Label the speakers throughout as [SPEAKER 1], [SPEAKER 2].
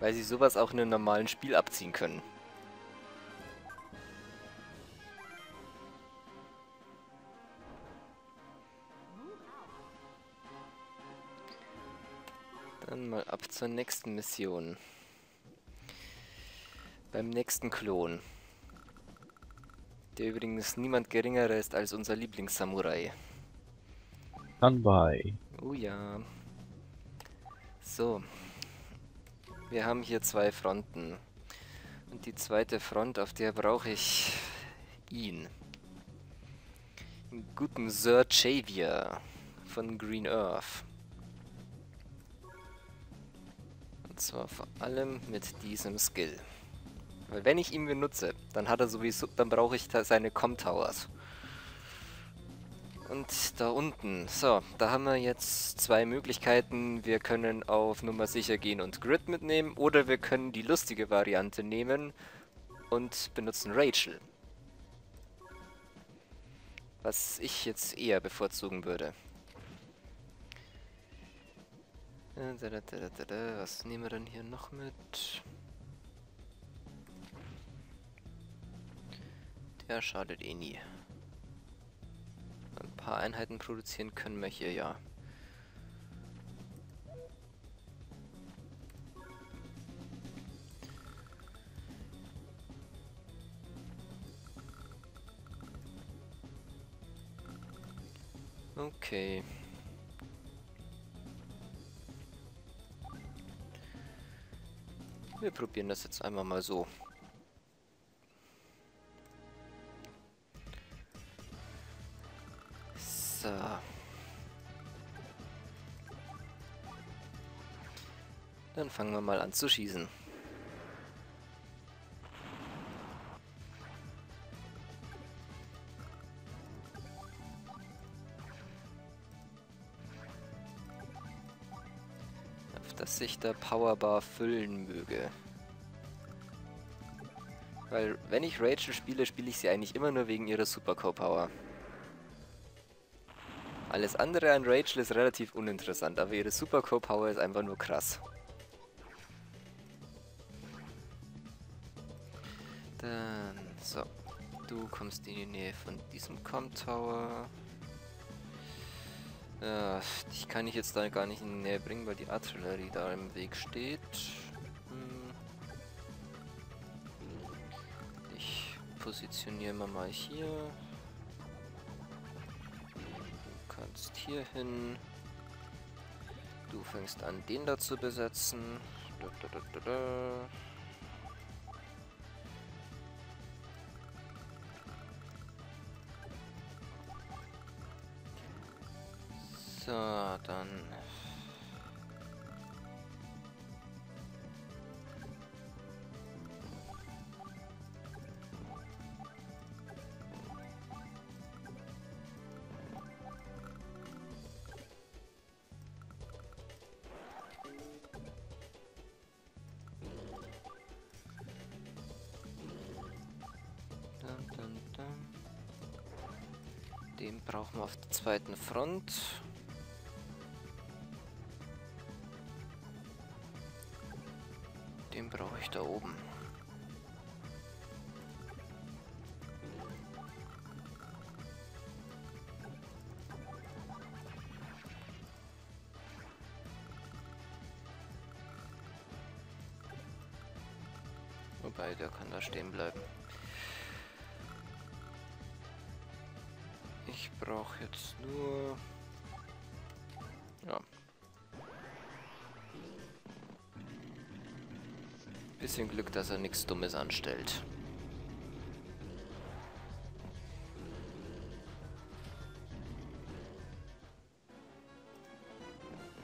[SPEAKER 1] Weil sie sowas auch in einem normalen Spiel abziehen können. Dann mal ab zur nächsten Mission. Beim nächsten Klon. Der übrigens niemand geringerer ist als unser Lieblingssamurai.
[SPEAKER 2] Standby.
[SPEAKER 1] Oh ja. So. Wir haben hier zwei Fronten. Und die zweite Front, auf der brauche ich ihn. Den guten Sir Xavier von Green Earth. Und zwar vor allem mit diesem Skill. Weil wenn ich ihn benutze, dann hat er sowieso, dann brauche ich seine Com-Towers. Und da unten, so, da haben wir jetzt zwei Möglichkeiten. Wir können auf Nummer sicher gehen und Grid mitnehmen oder wir können die lustige Variante nehmen und benutzen Rachel. Was ich jetzt eher bevorzugen würde. Äh, Was nehmen wir denn hier noch mit? Der schadet eh nie paar Einheiten produzieren können wir hier ja. Okay. Wir probieren das jetzt einmal mal so. So. Dann fangen wir mal an zu schießen. Auf dass sich der Powerbar füllen möge. Weil wenn ich Rachel spiele, spiele ich sie eigentlich immer nur wegen ihrer Super Power. Alles andere an Rachel ist relativ uninteressant, aber ihre Super Power ist einfach nur krass. Dann, so. Du kommst in die Nähe von diesem Com Tower. Äh, dich kann ich jetzt da gar nicht in die Nähe bringen, weil die Artillerie da im Weg steht. Hm. Ich positioniere mal hier. Kannst hier hin. Du fängst an, den da zu besetzen. Da, da, da, so, dann Den brauchen wir auf der zweiten Front. Den brauche ich da oben. Wobei, der kann da stehen bleiben. Ich brauche jetzt nur... Ja. Bisschen Glück, dass er nichts Dummes anstellt.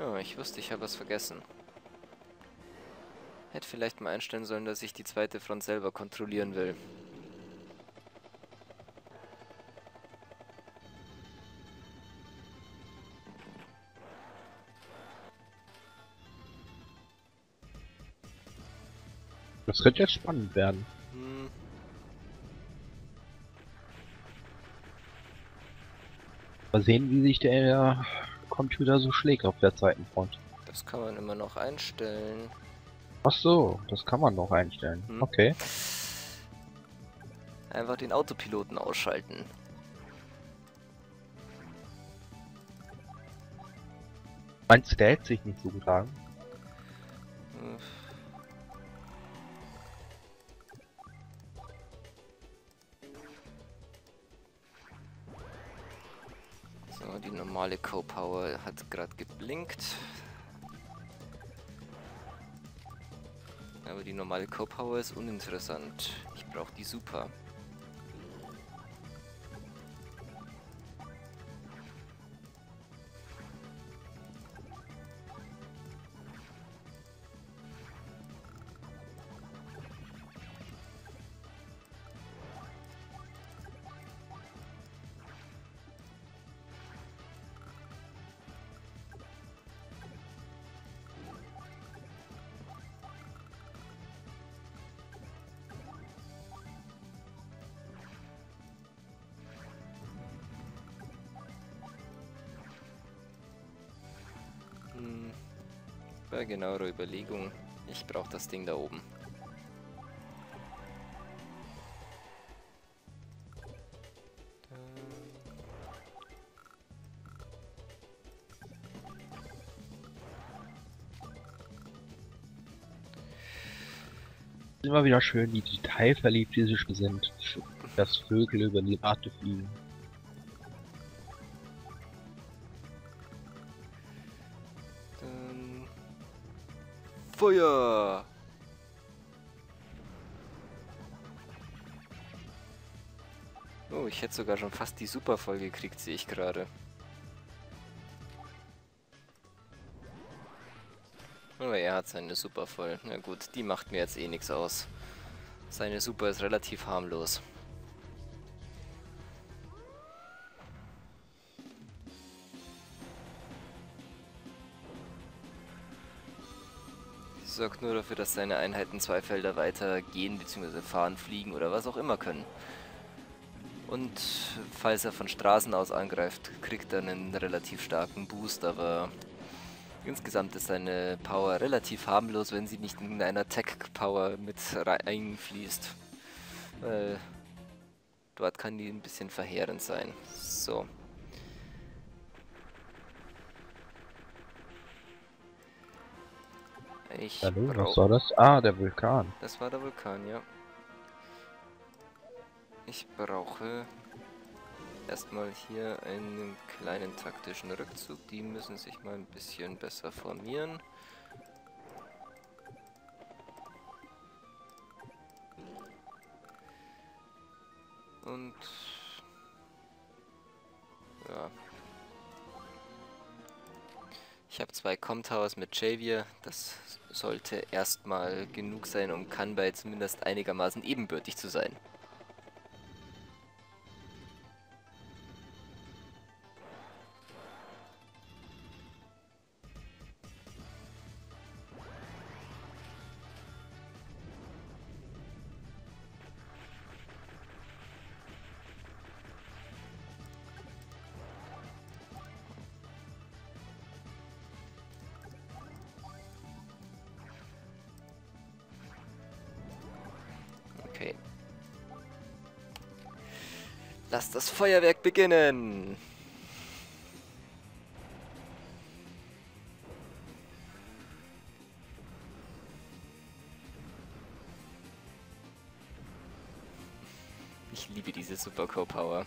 [SPEAKER 1] Oh, ich wusste, ich habe was vergessen. Hätte vielleicht mal einstellen sollen, dass ich die zweite Front selber kontrollieren will.
[SPEAKER 2] Das könnte jetzt spannend werden. Hm. Mal sehen, wie sich der Computer so schlägt auf der zweiten Front.
[SPEAKER 1] Das kann man immer noch einstellen.
[SPEAKER 2] Ach so, das kann man noch einstellen. Hm. Okay.
[SPEAKER 1] Einfach den Autopiloten ausschalten.
[SPEAKER 2] Meinst du, der hält sich nicht so gut an?
[SPEAKER 1] So, normale Co-Power hat gerade geblinkt. Aber die normale Co-Power ist uninteressant. Ich brauche die Super. Bei genauerer Überlegung, ich brauche das Ding da oben.
[SPEAKER 2] Immer wieder schön, wie detailverliebt diese sind, dass Vögel über die Arte fliegen.
[SPEAKER 1] Feuer! Oh, ich hätte sogar schon fast die Super voll gekriegt, sehe ich gerade. Aber er hat seine Super voll. Na gut, die macht mir jetzt eh nichts aus. Seine Super ist relativ harmlos. Sorgt nur dafür, dass seine Einheiten zwei Felder weiter gehen bzw. fahren, fliegen oder was auch immer können. Und falls er von Straßen aus angreift, kriegt er einen relativ starken Boost, aber insgesamt ist seine Power relativ harmlos, wenn sie nicht in einer Tech-Power mit einfließt. Weil dort kann die ein bisschen verheerend sein. So. Ich
[SPEAKER 2] Hallo, was war das? Ah, der Vulkan.
[SPEAKER 1] Das war der Vulkan, ja. Ich brauche erstmal hier einen kleinen taktischen Rückzug. Die müssen sich mal ein bisschen besser formieren. Und ja, ich habe zwei Com-Towers mit Javier. Das sollte erstmal genug sein, um Kanbei zumindest einigermaßen ebenbürtig zu sein. Lass das Feuerwerk beginnen! Ich liebe diese Super Co-Power.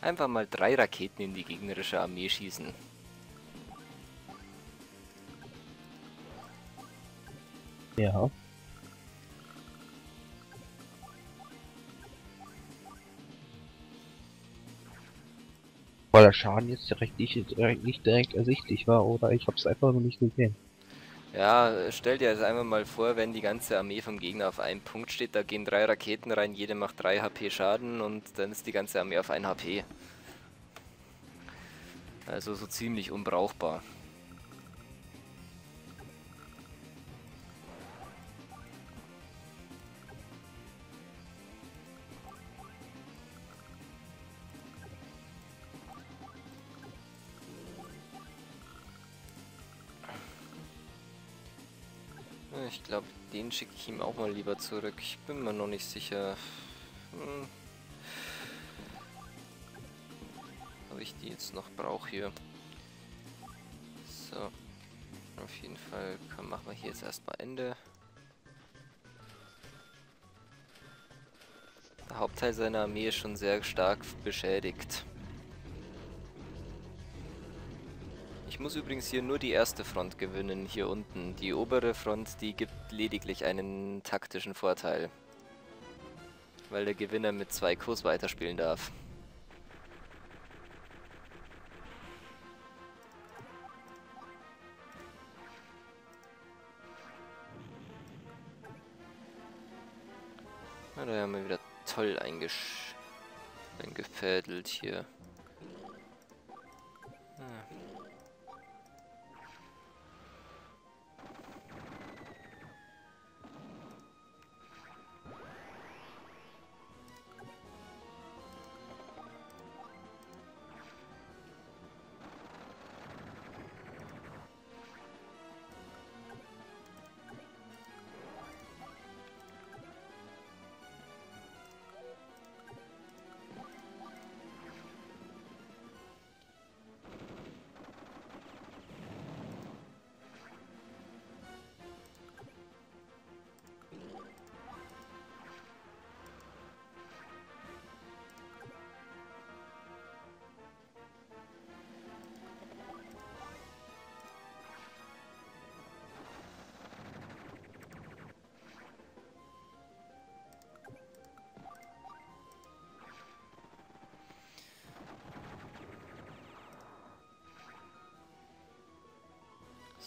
[SPEAKER 1] Einfach mal drei Raketen in die gegnerische Armee schießen.
[SPEAKER 2] Ja. Weil der Schaden jetzt direkt nicht, direkt nicht direkt ersichtlich war, oder ich hab's einfach nur nicht gesehen.
[SPEAKER 1] Ja, stell dir jetzt einfach mal vor, wenn die ganze Armee vom Gegner auf einem Punkt steht, da gehen drei Raketen rein, jede macht 3 HP Schaden und dann ist die ganze Armee auf 1 HP. Also so ziemlich unbrauchbar. Ich glaube, den schicke ich ihm auch mal lieber zurück. Ich bin mir noch nicht sicher. Hm. Ob ich die jetzt noch brauche hier. So. Auf jeden Fall komm, machen wir hier jetzt erstmal Ende. Der Hauptteil seiner Armee ist schon sehr stark beschädigt. Ich muss übrigens hier nur die erste Front gewinnen, hier unten. Die obere Front, die gibt lediglich einen taktischen Vorteil. Weil der Gewinner mit zwei Kurs weiterspielen darf. Na, da haben wir wieder toll eingefädelt hier.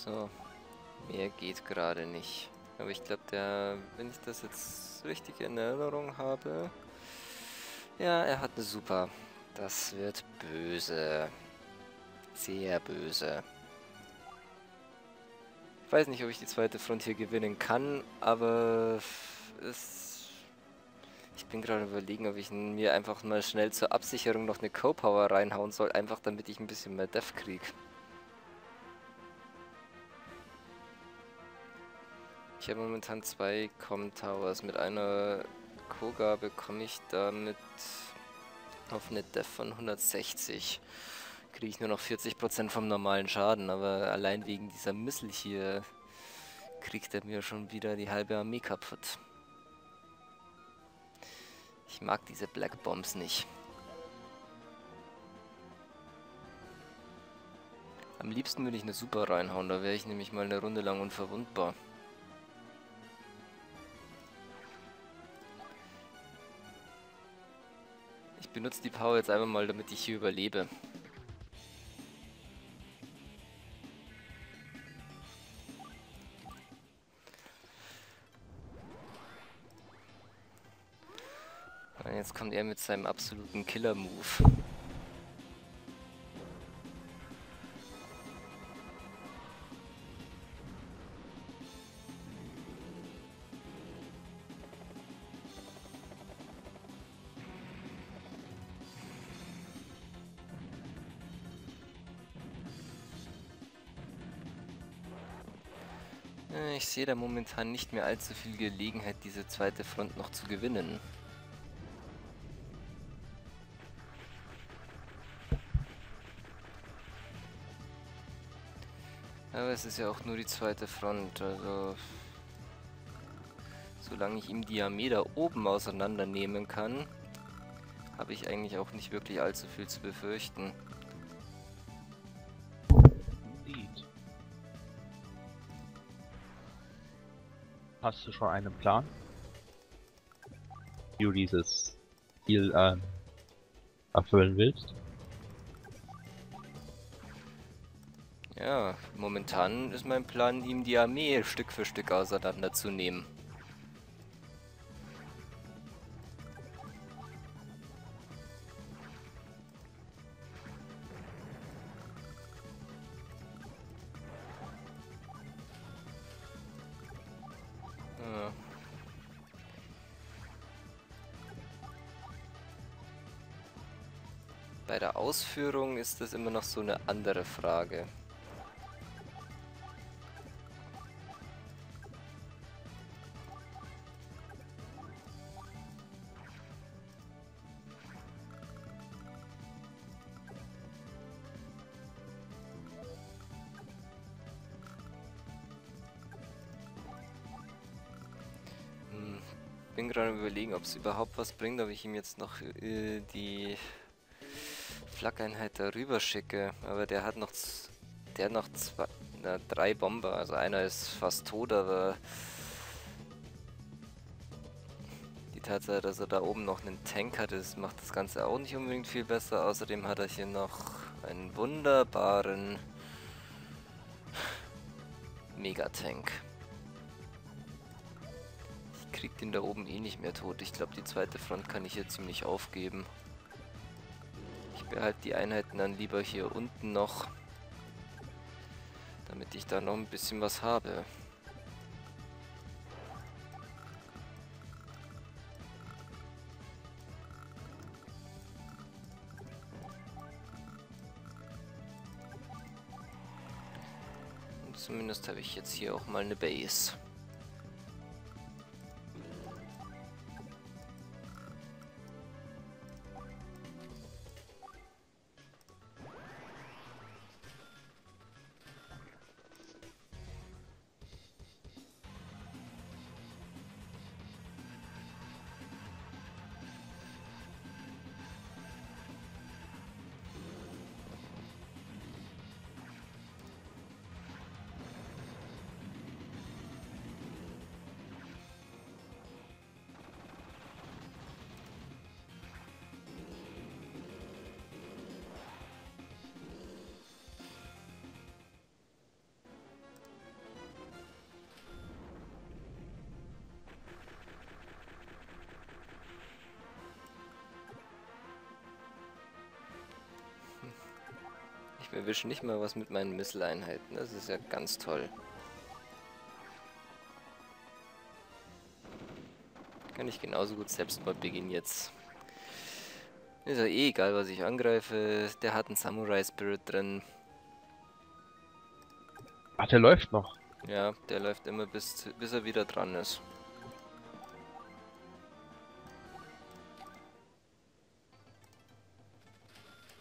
[SPEAKER 1] So, mehr geht gerade nicht. Aber ich glaube, der, wenn ich das jetzt richtig in Erinnerung habe, ja, er hat eine Super. Das wird böse. Sehr böse. Ich weiß nicht, ob ich die zweite Front hier gewinnen kann, aber es... Ich bin gerade überlegen, ob ich mir einfach mal schnell zur Absicherung noch eine Co-Power reinhauen soll, einfach damit ich ein bisschen mehr Def kriege. Ich habe momentan zwei Com Towers. Mit einer Co-Gabe komme ich damit auf eine Def von 160. Kriege ich nur noch 40% vom normalen Schaden, aber allein wegen dieser Missile hier kriegt er mir schon wieder die halbe Armee kaputt. Ich mag diese Black Bombs nicht. Am liebsten würde ich eine Super reinhauen, da wäre ich nämlich mal eine Runde lang unverwundbar. Benutze die Power jetzt einfach mal, damit ich hier überlebe. Und jetzt kommt er mit seinem absoluten Killer-Move. Ich sehe da momentan nicht mehr allzu viel Gelegenheit, diese zweite Front noch zu gewinnen. Aber es ist ja auch nur die zweite Front, also... Solange ich ihm die Armee da oben auseinandernehmen kann, habe ich eigentlich auch nicht wirklich allzu viel zu befürchten.
[SPEAKER 2] Hast du schon einen Plan? Wie du dieses Ziel äh, erfüllen willst?
[SPEAKER 1] Ja, momentan ist mein Plan, ihm die Armee Stück für Stück auseinanderzunehmen. Bei der Ausführung ist das immer noch so eine andere Frage. Hm, bin gerade überlegen, ob es überhaupt was bringt, ob ich ihm jetzt noch äh, die Flak-Einheit darüber schicke. Aber der hat noch, der hat noch zwei, na, drei Bomber. Also einer ist fast tot, aber die Tatsache, dass er da oben noch einen Tank hat, das macht das Ganze auch nicht unbedingt viel besser. Außerdem hat er hier noch einen wunderbaren Megatank. Ich krieg den da oben eh nicht mehr tot. Ich glaube, die zweite Front kann ich hier ziemlich aufgeben. Ich behalte die Einheiten dann lieber hier unten noch, damit ich da noch ein bisschen was habe. Zumindest habe ich jetzt hier auch mal eine Base. Ich erwische nicht mal was mit meinen Missile-Einheiten. Das ist ja ganz toll. Kann ich genauso gut Selbstmord beginnen jetzt. Ist ja eh egal, was ich angreife. Der hat einen Samurai-Spirit drin.
[SPEAKER 2] Ach, der läuft noch.
[SPEAKER 1] Ja, der läuft immer bis, bis er wieder dran ist.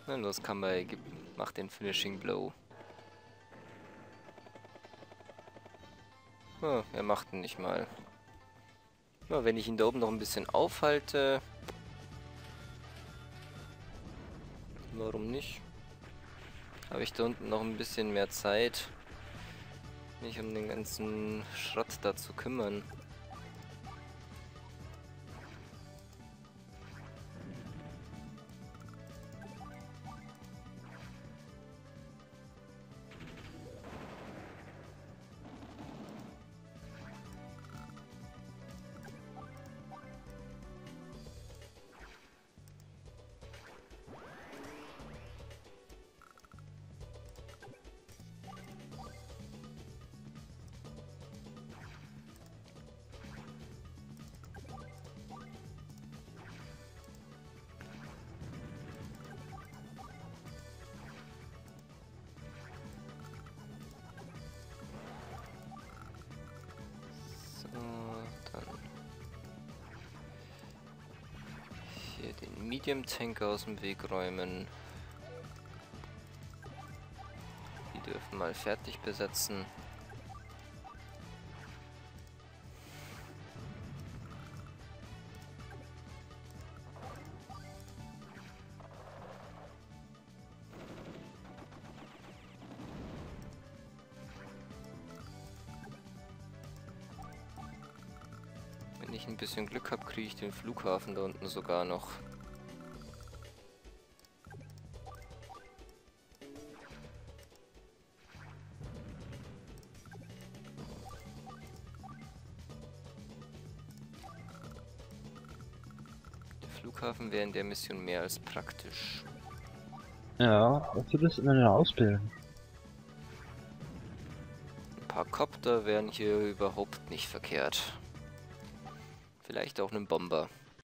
[SPEAKER 1] Na los, Kambai, gib, mach den Finishing Blow. Oh, er macht ihn nicht mal. Na, wenn ich ihn da oben noch ein bisschen aufhalte... Warum nicht? Habe ich da unten noch ein bisschen mehr Zeit, mich um den ganzen Schrott da zu kümmern. Medium Tank aus dem Weg räumen. Die dürfen mal fertig besetzen. Wenn ich ein bisschen Glück habe, kriege ich den Flughafen da unten sogar noch. Flughafen wäre in der Mission mehr als praktisch.
[SPEAKER 2] Ja, was würdest du denn ausbilden?
[SPEAKER 1] Ein paar Copter wären hier überhaupt nicht verkehrt. Vielleicht auch einen Bomber.